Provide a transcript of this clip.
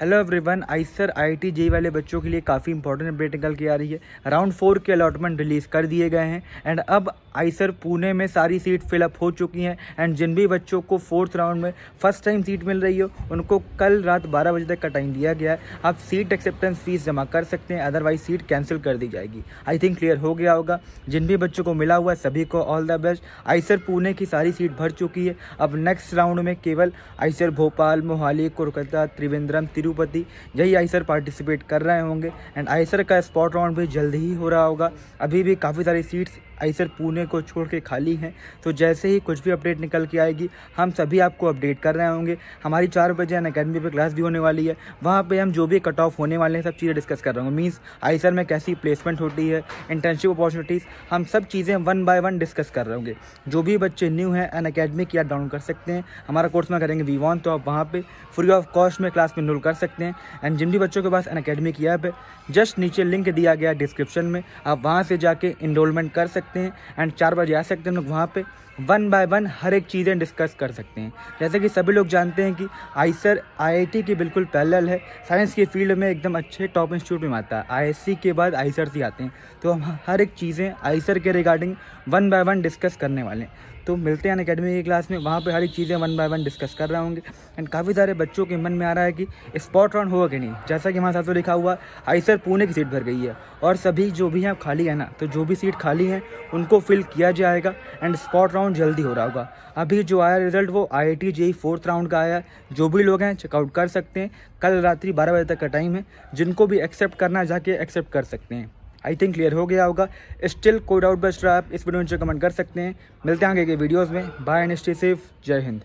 Hello everyone IISER IIT JEE वाले बच्चों के लिए काफ़ी इंपॉर्टेंट अपडेट निकल के आ रही है। राउंड फोर के अलॉटमेंट रिलीज़ कर दिए गए हैं। एंड अब आइसर पुणे में सारी सीट फिलअप हो चुकी हैं। एंड जिन भी बच्चों को फोर्थ राउंड में फ़र्स्ट टाइम सीट मिल रही हो, उनको कल रात बारह बजे तक का टाइम दिया गया है। आप सीट एक्सेप्टेंस फ़ीस जमा कर सकते हैं। अदरवाइज़ सीट कैंसिल कर दी जाएगी। आई थिंक क्लियर हो गया होगा। जिन भी बच्चों को मिला हुआ है, सभी को all the best IISER Pune की सारी सीट भर चुकी है। अब नेक्स्ट राउंड में केवल आइसर भोपाल, मोहाली, कोलकाता, त्रिवेंद्रम तिरुपति। यही आइसर पार्टिसिपेट कर रहे होंगे। एंड आइसर का स्पॉट राउंड भी जल्दी ही हो रहा होगा। अभी भी काफ़ी सारी सीट्स आइसर पुणे को छोड़ के खाली हैं। तो जैसे ही कुछ भी अपडेट निकल के आएगी, हम सभी आपको अपडेट कर रहे होंगे। हमारी चार बजे अन अकेडमी पर क्लास भी होने वाली है। वहाँ पे हम जो भी कट ऑफ़ होने वाले हैं, सब चीज़ें डिस्कस कर रहे होंगे। मीन्स आइसर में कैसी प्लेसमेंट होती है इंटर्नशिप अपॉर्चुनिटीज़ हम सब चीज़ें वन बाय वन डिस्कस कर रहे होंगे। जो भी बच्चे न्यू हैं अन अकेडमी की डाउनलोड कर सकते हैं। हमारा कोर्स में करेंगे वी तो आप वहाँ पर फ्री ऑफ़ कॉस्ट में क्लास में इनरोल कर सकते हैं। एंड जिन भी बच्चों के पास अन अकेडमी की ऐप है। जस्ट नीचे लिंक दिया गया डिस्क्रिप्शन में। आप वहाँ से जाके इनरोलमेंट कर सकते हैं। एंड चार बजे आ सकते हैं लोग वहाँ पे। वन बाय वन हर एक चीज़ें डिस्कस कर सकते हैं। जैसे कि सभी लोग जानते हैं कि आईसर आईआईटी की बिल्कुल पैरेलल है। साइंस की फ़ील्ड में एकदम अच्छे टॉप इंस्टीट्यूट में आता है। आईएससी के बाद आईसर से आते हैं। तो हम हर एक चीज़ें आईसर के regarding one by one discuss करने वाले हैं। तो मिलते हैं अकेडमी की क्लास में। वहाँ पे हर एक चीज़ें वन बाय वन डिस्कस कर रहे होंगे। एंड काफ़ी सारे बच्चों के मन में आ रहा है कि स्पॉट राउंड होगा कि नहीं। जैसा कि हमारे साथ तो लिखा हुआ आईसर पुणे की सीट भर गई है। और सभी जो भी हैं खाली है ना तो जो भी सीट खाली हैं, उनको फिल किया जाएगा। एंड स्पॉट राउंड जल्दी हो रहा होगा। अभी जो आया रिज़ल्ट वो I I T JEE fourth round का आया। जो भी लोग हैं चेकआउट कर सकते हैं। कल रात्रि बारह बजे तक का टाइम है। जिनको भी एक्सेप्ट करना जाके एक्सेप्ट कर सकते हैं। आई थिंक क्लियर हो गया होगा। स्टिल कोई डाउट बेस्ट आप इस वीडियो में कमेंट कर सकते हैं। मिलते हैं आगे के वीडियोज़ में। बाय एंड स्टे सेफ़ जय हिंद।